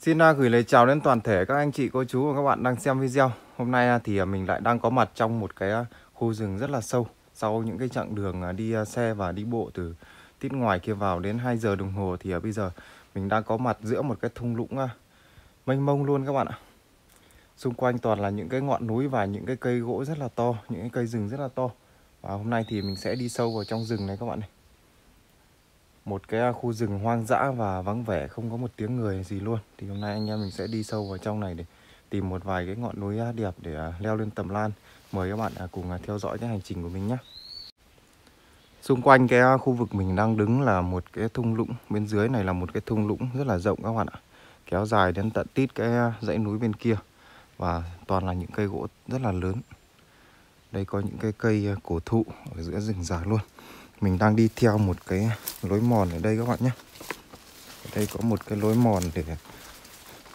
Xin à, gửi lời chào đến toàn thể các anh chị, cô chú và các bạn đang xem video. Hôm nay à, thì à, mình lại đang có mặt trong một cái khu rừng rất là sâu Sau những cái chặng đường đi xe và đi bộ từ tít ngoài kia vào đến 2 giờ đồng hồ Thì bây giờ mình đang có mặt giữa một cái thung lũng mênh mông luôn các bạn ạ. Xung quanh toàn là những cái ngọn núi và những cái cây gỗ rất là to, những cái cây rừng rất là to. Và hôm nay thì mình sẽ đi sâu vào trong rừng này các bạn này một cái à, khu rừng hoang dã và vắng vẻ, không có một tiếng người gì luôn. Thì hôm nay anh em mình sẽ đi sâu vào trong này để tìm một vài cái ngọn núi à, đẹp để à, leo lên tầm lan. Mời các bạn cùng theo dõi cái hành trình của mình nhé. Xung quanh cái khu vực mình đang đứng là một cái thung lũng. Bên dưới này là một cái thung lũng rất là rộng các bạn ạ. Kéo dài đến tận tít cái dãy núi bên kia. Và toàn là những cây gỗ rất là lớn. Đây có những cái cây cổ thụ ở giữa rừng già luôn mình đang đi theo một cái lối mòn ở đây các bạn nhé. Ở đây có một cái lối mòn để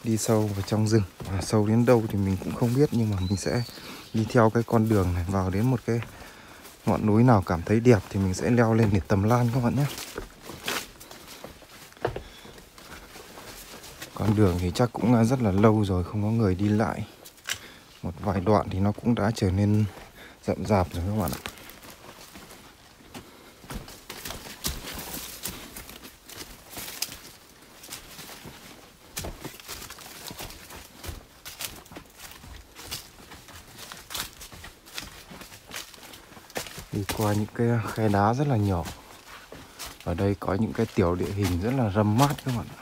đi sâu vào trong rừng. Và sâu đến đâu thì mình cũng không biết, nhưng mà mình sẽ đi theo cái con đường này, vào đến một cái ngọn núi nào cảm thấy đẹp thì mình sẽ leo lên để tầm lan các bạn nhé. Con đường thì chắc cũng rất là lâu rồi, không có người đi lại. Một vài đoạn thì nó cũng đã trở nên rậm rạp rồi các bạn ạ. Đi qua những cái khe đá rất là nhỏ. Ở đây có những cái tiểu địa hình rất là râm mát các bạn ạ.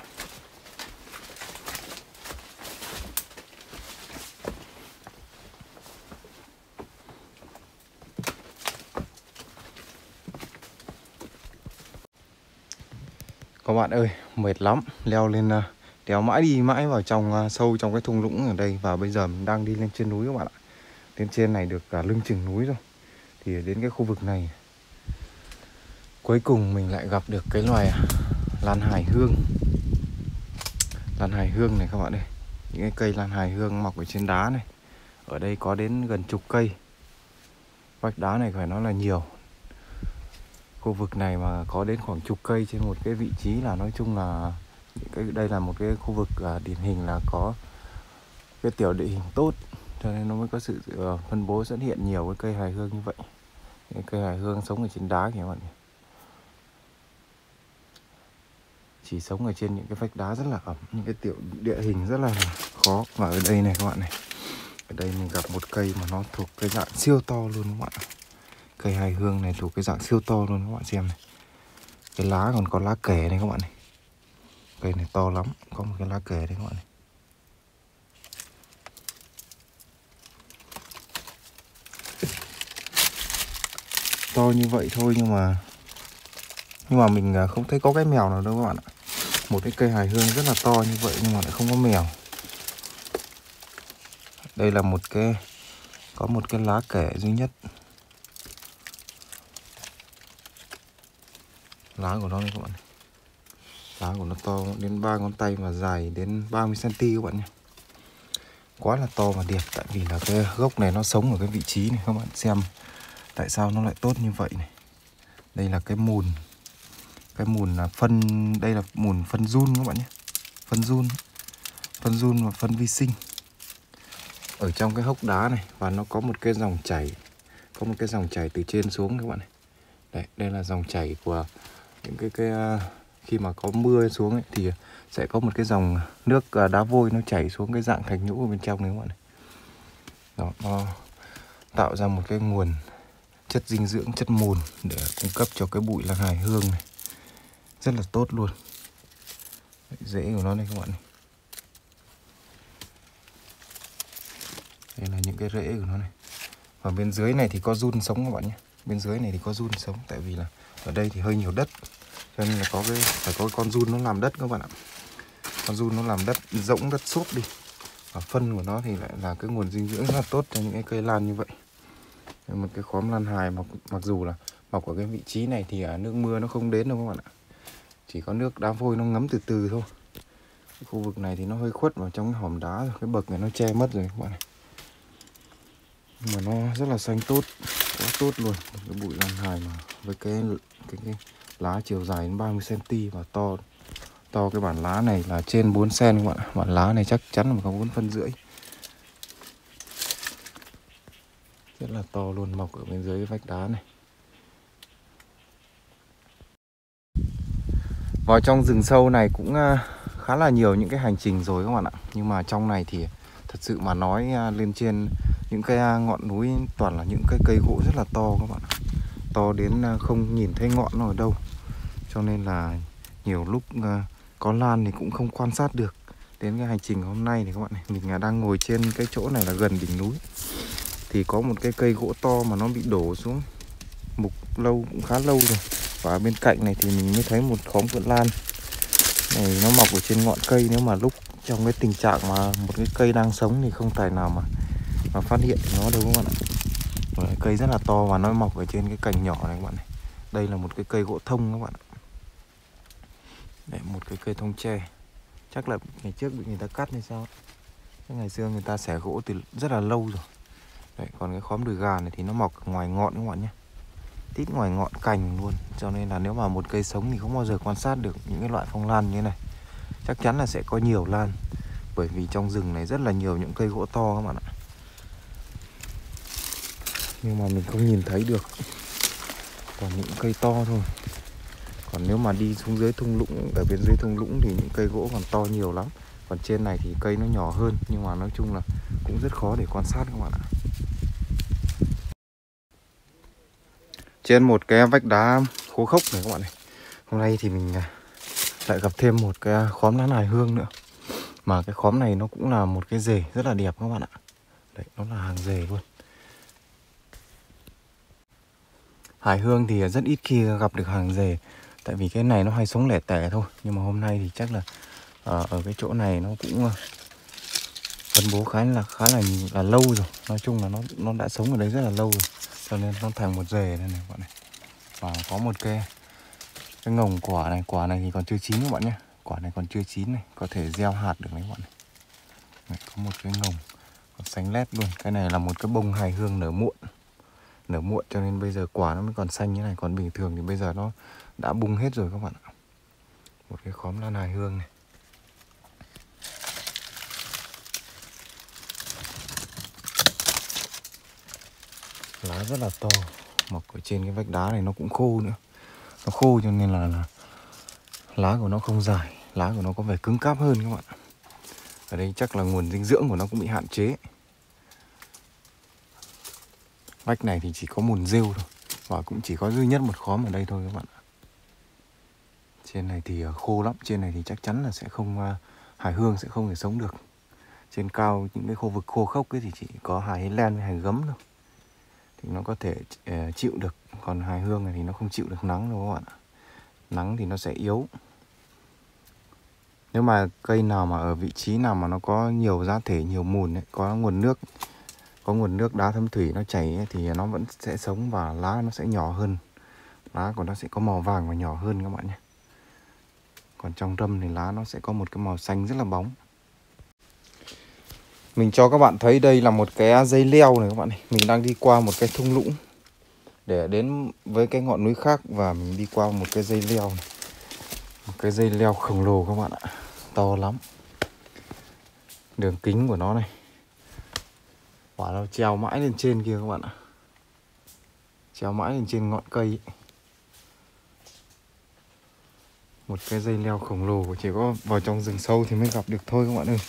Các bạn ơi, mệt lắm. Leo lên à, đèo mãi đi mãi vào trong à, sâu trong cái thung lũng ở đây và bây giờ mình đang đi lên trên núi các bạn ạ. Lên trên này được cả lưng chừng núi rồi thì đến cái khu vực này cuối cùng mình lại gặp được cái loài lan hải hương. Lan hải hương này các bạn ơi những cái cây lan hải hương mọc ở trên đá này ở đây có đến gần chục cây. Vách đá này phải nói là nhiều. Khu vực này mà có đến khoảng chục cây trên một cái vị trí là nói chung là cái đây là một cái khu vực à, điển hình là có cái tiểu địa hình tốt cho nên nó mới có sự uh, phân bố xuất hiện nhiều cái cây hài hương như vậy những cây hải hương sống ở trên đá kìa các bạn chỉ sống ở trên những cái vách đá rất là ẩm, những cái tiểu địa hình rất là khó. Và ở đây này các bạn này, ở đây mình gặp một cây mà nó thuộc cái dạng siêu to luôn các bạn cây hải hương này thuộc cái dạng siêu to luôn các bạn xem này. Cái lá còn có lá kẻ này các bạn này. Cây này to lắm, có một cái lá kẻ đây các bạn này. To như vậy thôi nhưng mà nhưng mà mình à, không thấy có cái mèo nào đâu các bạn ạ. Một cái cây hài hương rất là to như vậy nhưng mà lại không có mèo. Đây là một cái, có một cái lá kẻ duy nhất. Lá của nó các bạn lá của nó to đến ba ngón tay và dài đến 30 cm các bạn nhé. Quá là to và đẹp, tại vì là cái gốc này nó sống ở cái vị trí này các bạn xem tại sao nó lại tốt như vậy này? Đây là cái mùn cái mùn là phân đây là mùn phân run các bạn nhé. Phân run phân run và phân vi sinh. Ở trong cái hốc đá này và nó có một cái dòng chảy có một cái dòng chảy từ trên xuống các bạn này. Đây đây là dòng chảy của những cái cái à, khi mà có mưa xuống ấy, thì sẽ có một cái dòng nước à, đá vôi nó chảy xuống cái dạng thạch nhũ ở bên trong đấy các bạn này. Đó nó tạo ra một cái nguồn chất dinh dưỡng, chất mùn để cung cấp cho cái bụi là hải hương này. Rất là tốt luôn. Rễ của nó đây các bạn này. Đây là những cái rễ của nó này. Và bên dưới này thì có run sống các bạn nhé. Bên dưới này thì có run sống, tại vì là ở đây thì hơi nhiều đất. Cho nên là có cái, phải có cái con run nó làm đất các bạn ạ. Con run nó làm đất, rỗng đất xốp đi. Và phân của nó thì lại là cái nguồn dinh dưỡng rất là tốt cho những cái cây lan như vậy một cái khóm lan hài mặc mặc dù là mọc ở cái vị trí này thì à, nước mưa nó không đến đâu các bạn ạ. Chỉ có nước đá vôi nó ngấm từ từ thôi. Cái khu vực này thì nó hơi khuất vào trong cái hòm đá rồi cái bậc này nó che mất rồi các bạn này mà nó rất là xanh tốt quá tốt luôn. Một cái bụi lan hài mà với cái cái, cái lá chiều dài đến 30 cm và to to cái bản lá này là trên 4 cm các bạn ạ. Bản lá này chắc chắn là có 4 phân rưỡi. Rất là to luôn, mọc ở bên dưới cái vách đá này. Vào trong rừng sâu này cũng à, khá là nhiều những cái hành trình rồi các bạn ạ. Nhưng mà trong này thì thật sự mà nói à, lên trên những cái à, ngọn núi toàn là những cái cây gỗ rất là to các bạn ạ. To đến không nhìn thấy ngọn nó ở đâu. Cho nên là nhiều lúc có lan thì cũng không quan sát được. Đến cái hành trình hôm nay thì các bạn này, mình đang ngồi trên cái chỗ này là gần đỉnh núi thì có một cái cây gỗ to mà nó bị đổ xuống. Mục lâu cũng khá lâu rồi. Và bên cạnh này thì mình mới thấy một khóm vượn lan. Này nó mọc ở trên ngọn cây. Nếu mà lúc trong cái tình trạng mà một cái cây đang sống thì không tài nào mà mà phát hiện nó đâu các bạn ạ. Rồi, cây rất là to và nó mọc ở trên cái cành nhỏ này các bạn này. Đây là một cái cây gỗ thông các bạn ạ. Đấy, một cái cây thông tre. Chắc là ngày trước bị người ta cắt hay sao cái ngày xưa người ta xẻ gỗ từ rất là lâu rồi. Đấy, còn cái khóm đùi gà này thì nó mọc ngoài ngọn các bạn nhé. Tít ngoài ngọn cành luôn. Cho nên là nếu mà một cây sống thì không bao giờ quan sát được những cái loại phong lan như thế này. Chắc chắn là sẽ có nhiều lan. Bởi vì trong rừng này rất là nhiều những cây gỗ to các bạn ạ. Nhưng mà mình không nhìn thấy được. Còn những cây to thôi. Còn nếu mà đi xuống dưới thung lũng ở bên dưới thung lũng thì những cây gỗ còn to nhiều lắm. Còn trên này thì cây nó nhỏ hơn nhưng mà nói chung là cũng rất khó để quan sát các bạn ạ. Trên một cái vách đá khô khốc này các bạn này. Hôm nay thì mình à, lại gặp thêm một cái khóm lá nài hương nữa. Mà cái khóm này nó cũng là một cái rể rất là đẹp các bạn ạ. Đấy, nó là hàng rể luôn. Hải hương thì rất ít khi gặp được hàng rể, tại vì cái này nó hay sống lẻ tẻ thôi. Nhưng mà hôm nay thì chắc là à, ở cái chỗ này nó cũng à, phân bố khá là khá là là lâu rồi. Nói chung là nó nó đã sống ở đấy rất là lâu rồi. Cho nên nó thành một rể đây này, các bạn này. Và có một cái cái ngồng quả này quả này thì còn chưa chín các bạn nhé. Quả này còn chưa chín này, có thể gieo hạt được đấy các bạn này. Này, có một cái ngồng còn xanh lét luôn. Cái này là một cái bông hài hương nở muộn nở muộn cho nên bây giờ quả nó mới còn xanh như này. Còn bình thường thì bây giờ nó đã bung hết rồi các bạn ạ. Một cái khóm lan hài hương này. Lá rất là to. Mọc ở trên cái vách đá này nó cũng khô nữa. Nó khô cho nên là, là lá của nó không dài. Lá của nó có vẻ cứng cáp hơn các bạn ở đây chắc là nguồn dinh dưỡng của nó cũng bị hạn chế. Vách này thì chỉ có mùn rêu thôi và cũng chỉ có duy nhất một khóm ở đây thôi các bạn trên này thì à, khô lắm. Trên này thì chắc chắn là sẽ không à, hải hương sẽ không thể sống được. Trên cao những cái khu vực khô khốc ấy thì chỉ có hải len với hải gấm thôi thì nó có thể ờ, chịu được. Còn hài hương này thì nó không chịu được nắng đâu các bạn ạ. Nắng thì nó sẽ yếu. Nếu mà cây nào mà ở vị trí nào mà nó có nhiều giá thể nhiều mùn ấy, có nguồn nước có nguồn nước đá thâm thủy nó chảy ấy, thì nó vẫn sẽ sống và lá nó sẽ nhỏ hơn. Lá của nó sẽ có màu vàng và nhỏ hơn các bạn nhé. Còn trong râm thì lá nó sẽ có một cái màu xanh rất là bóng mình cho các bạn thấy đây là một cái dây leo này các bạn này. Mình đang đi qua một cái thung lũng để đến với cái ngọn núi khác và mình đi qua một cái dây leo này. một cái dây leo khổng lồ các bạn ạ. To lắm. Đường kính của nó này. Quả nó treo mãi lên trên kia các bạn ạ. Treo mãi lên trên ngọn cây ấy. một cái dây leo khổng lồ chỉ có vào trong rừng sâu thì mới gặp được thôi các bạn ơi.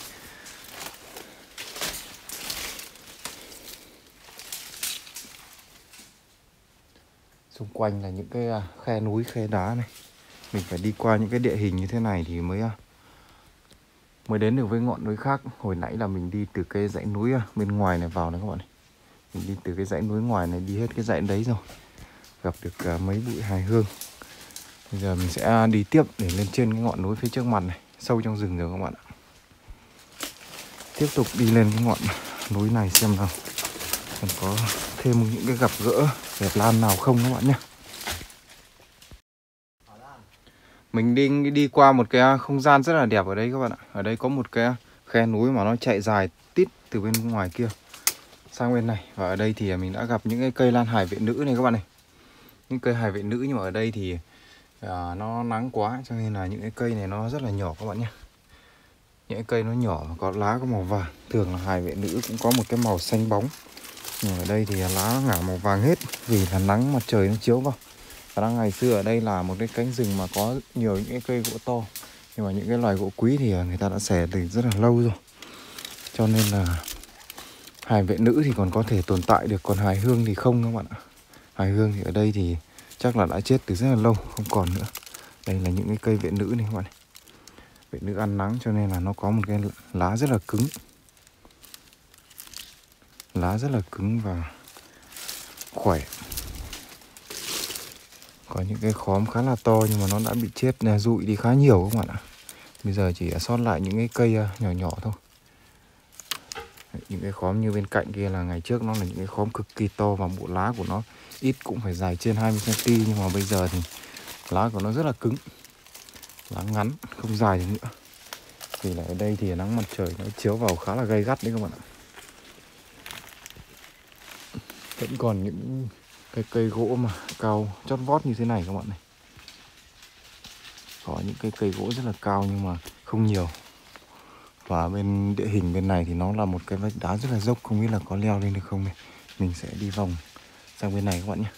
Xung quanh là những cái à, khe núi, khe đá này. Mình phải đi qua những cái địa hình như thế này thì mới à, mới đến được với ngọn núi khác. Hồi nãy là mình đi từ cái dãy núi à, bên ngoài này vào này các bạn này. Mình đi từ cái dãy núi ngoài này đi hết cái dãy đấy rồi. Gặp được mấy bụi hài hương. Bây giờ mình sẽ đi tiếp để lên trên cái ngọn núi phía trước mặt này, sâu trong rừng rồi các bạn ạ. Tiếp tục đi lên cái ngọn núi này xem nào còn có thêm những cái gặp gỡ đẹp lan nào không các bạn nhé. Mình đi đi qua một cái không gian rất là đẹp ở đây các bạn ạ. Ở đây có một cái khe núi mà nó chạy dài tít từ bên ngoài kia sang bên này. Và ở đây thì mình đã gặp những cái cây lan hải vệ nữ này các bạn này. Những cây hải vệ nữ nhưng mà ở đây thì à, nó nắng quá cho nên là những cái cây này nó rất là nhỏ các bạn nhé. Những cái cây nó nhỏ có lá có màu vàng. Thường là hải vệ nữ cũng có một cái màu xanh bóng nhưng ở đây thì lá nó ngả màu vàng hết, vì là nắng mặt trời nó chiếu vào. Và đang ngày xưa ở đây là một cái cánh rừng mà có nhiều những cái cây gỗ to. Nhưng mà những cái loài gỗ quý thì người ta đã xẻ từ rất là lâu rồi. Cho nên là hài vệ nữ thì còn có thể tồn tại được, còn hài hương thì không các bạn ạ. Hài hương thì ở đây thì chắc là đã chết từ rất là lâu, không còn nữa. Đây là những cái cây vệ nữ này các bạn vệ nữ ăn nắng cho nên là nó có một cái lá rất là cứng lá rất là cứng và khỏe. Có những cái khóm khá là to nhưng mà nó đã bị chết à, rụi đi khá nhiều các bạn ạ? Bây giờ chỉ sót lại những cái cây à, nhỏ nhỏ thôi. Những cái khóm như bên cạnh kia là ngày trước nó là những cái khóm cực kỳ to và bộ lá của nó ít cũng phải dài trên 20 cm nhưng mà bây giờ thì lá của nó rất là cứng. Lá ngắn, không dài được nữa. Vì là ở đây thì nắng mặt trời nó chiếu vào khá là gay gắt đấy các bạn ạ. Vẫn còn những cái cây gỗ mà cao, chót vót như thế này các bạn này. Có những cái cây gỗ rất là cao nhưng mà không nhiều. Và bên địa hình bên này thì nó là một cái vách đá rất là dốc, không biết là có leo lên được không này mình sẽ đi vòng sang bên này các bạn nhé.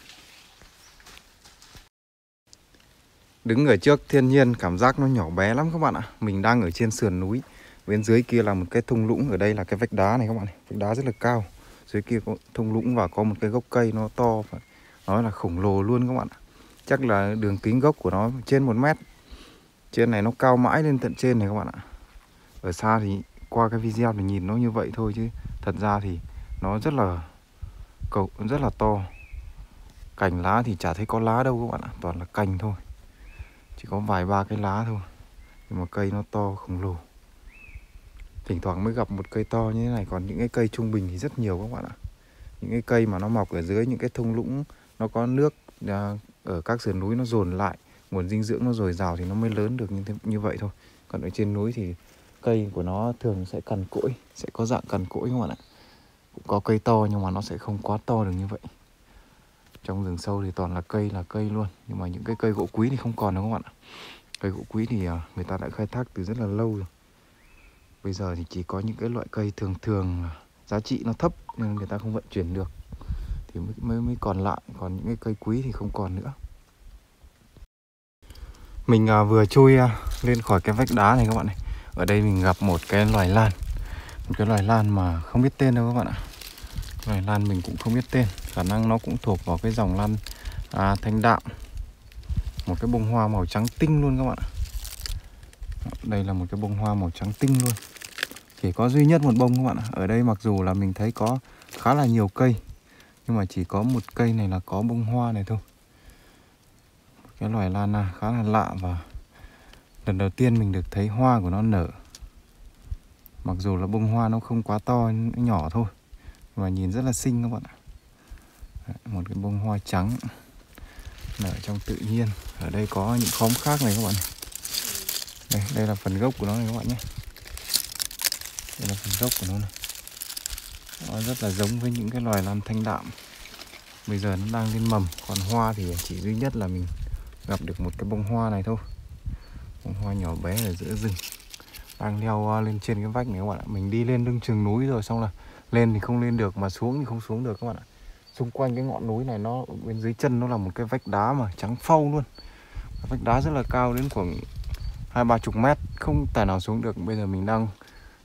Đứng ở trước thiên nhiên, cảm giác nó nhỏ bé lắm các bạn ạ. Mình đang ở trên sườn núi, bên dưới kia là một cái thung lũng, ở đây là cái vách đá này các bạn này. Vách đá rất là cao dưới kia có thung lũng và có một cái gốc cây nó to phải nói là khổng lồ luôn các bạn ạ. Chắc là đường kính gốc của nó trên một mét. Trên này nó cao mãi lên tận trên này các bạn ạ. Ở xa thì qua cái video thì nhìn nó như vậy thôi chứ thật ra thì nó rất là cầu, rất là to. Cành lá thì chả thấy có lá đâu các bạn ạ, toàn là cành thôi. Chỉ có vài ba cái lá thôi. Nhưng mà cây nó to khổng lồ thỉnh thoảng mới gặp một cây to như thế này. Còn những cái cây trung bình thì rất nhiều các bạn ạ. Những cái cây mà nó mọc ở dưới những cái thung lũng nó có nước à, ở các sườn núi nó dồn lại nguồn dinh dưỡng nó dồi dào thì nó mới lớn được như thế, như vậy thôi. Còn ở trên núi thì cây của nó thường sẽ cằn cỗi sẽ có dạng cằn cỗi các bạn ạ. Cũng có cây to nhưng mà nó sẽ không quá to được như vậy. Trong rừng sâu thì toàn là cây là cây luôn. Nhưng mà những cái cây gỗ quý thì không còn đâu các bạn ạ. Cây gỗ quý thì à, người ta đã khai thác từ rất là lâu rồi bây giờ thì chỉ có những cái loại cây thường thường giá trị nó thấp nên người ta không vận chuyển được. Thì mới mới, mới còn lại còn những cái cây quý thì không còn nữa. Mình à, vừa chui à, lên khỏi cái vách đá này các bạn này. Ở đây mình gặp một cái loài lan. Một cái loài lan mà không biết tên đâu các bạn ạ. Loài lan mình cũng không biết tên. Khả năng nó cũng thuộc vào cái dòng lan à, thanh đạm. Một cái bông hoa màu trắng tinh luôn các bạn ạ. Đây là một cái bông hoa màu trắng tinh luôn chỉ có duy nhất một bông các bạn ạ. Ở đây mặc dù là mình thấy có khá là nhiều cây, nhưng mà chỉ có một cây này là có bông hoa này thôi. Cái loài lan khá là lạ và lần đầu tiên mình được thấy hoa của nó nở. Mặc dù là bông hoa nó không quá to nó nhỏ thôi mà nhìn rất là xinh các bạn ạ. Một cái bông hoa trắng nở trong tự nhiên. Ở đây có những khóm khác này các bạn đây đây là phần gốc của nó này các bạn nhé đây là phần gốc của nó này. Nó rất là giống với những cái loài lan thanh đạm. Bây giờ nó đang lên mầm. Còn hoa thì chỉ duy nhất là mình gặp được một cái bông hoa này thôi. Bông hoa nhỏ bé ở giữa rừng. Đang leo à, lên trên cái vách này các bạn ạ. Mình đi lên lưng chừng núi rồi xong là lên thì không lên được mà xuống thì không xuống được các bạn ạ. Xung quanh cái ngọn núi này nó, bên dưới chân nó là một cái vách đá mà trắng phau luôn. Vách đá rất là cao đến khoảng hai ba chục mét. Không tài nào xuống được. Bây giờ mình đang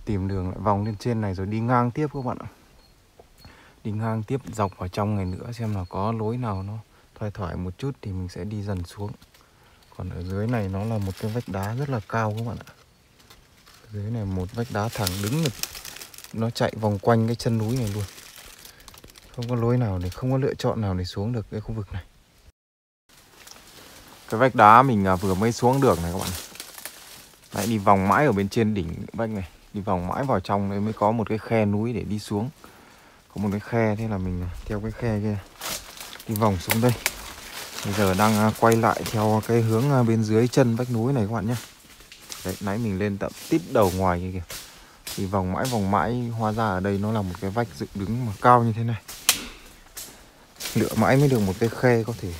tìm đường lại vòng lên trên này rồi đi ngang tiếp các bạn ạ. Đi ngang tiếp dọc vào trong này nữa xem là có lối nào nó thoải thoải một chút thì mình sẽ đi dần xuống. Còn ở dưới này nó là một cái vách đá rất là cao các bạn ạ. Dưới này một vách đá thẳng đứng được nó chạy vòng quanh cái chân núi này luôn. Không có lối nào để không có lựa chọn nào để xuống được cái khu vực này. Cái vách đá mình à, vừa mới xuống được này các bạn Đấy, đi vòng mãi ở bên trên đỉnh vách này đi vòng mãi vào trong đấy mới có một cái khe núi để đi xuống. Có một cái khe, thế là mình theo cái khe kia, đi vòng xuống đây. Bây giờ đang à, quay lại theo cái hướng à, bên dưới chân vách núi này các bạn nhé. Đấy, nãy mình lên tận tít đầu ngoài kia kìa. Thì vòng mãi vòng mãi, hóa ra ở đây nó là một cái vách dựng đứng mà cao như thế này. Lựa mãi mới được một cái khe có thể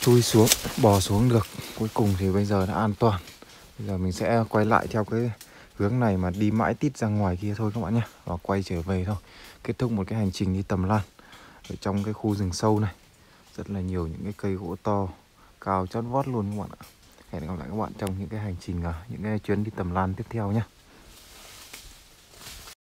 chui xuống, bò xuống được. Cuối cùng thì bây giờ đã an toàn. Bây giờ mình sẽ quay lại theo cái hướng này mà đi mãi tít ra ngoài kia thôi các bạn nhé. Và quay trở về thôi. Kết thúc một cái hành trình đi tầm lan ở trong cái khu rừng sâu này. Rất là nhiều những cái cây gỗ to, cao chót vót luôn các bạn ạ. Hẹn gặp lại các bạn trong những cái hành trình à, những cái chuyến đi tầm lan tiếp theo nhé.